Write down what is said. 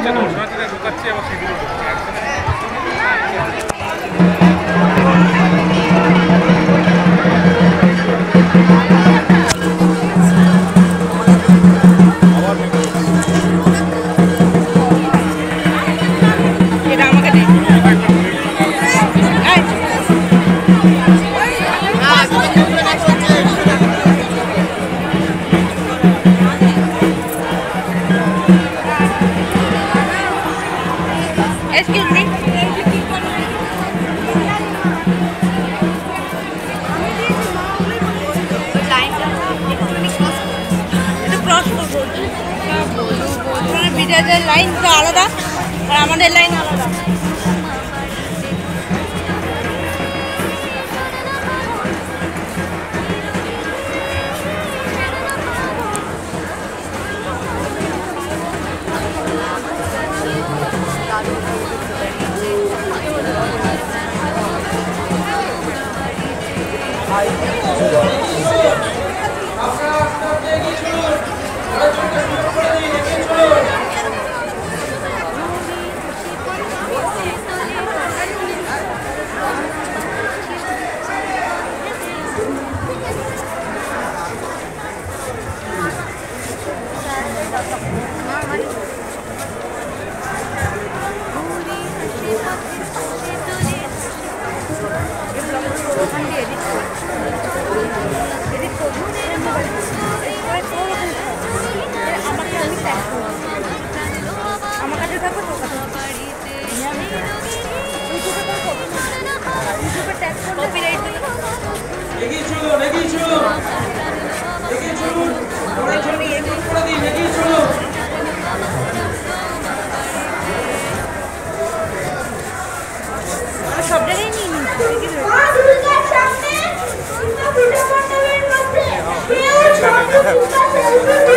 저는 저한테 똑같이 해봤어 요. Kita makan deh. Excuse me. লাইনটা একটু cross করব। ওখানে 한개 에디트 এগিয়ে চলুন এগিয়ে চলুন এগিয়ে চলুন 我